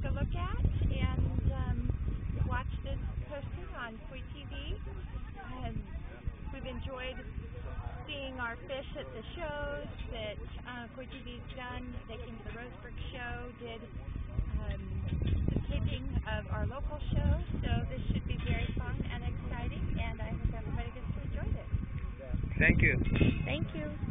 take a look at and um, watch this posting on Koi TV. And we've enjoyed seeing our fish at the shows that uh, Koi TV's done. They came to the Roseburg show, did um, the taping of our local show, so this should be very fun and exciting, and I hope everybody gets to enjoy it. Thank you. Thank you.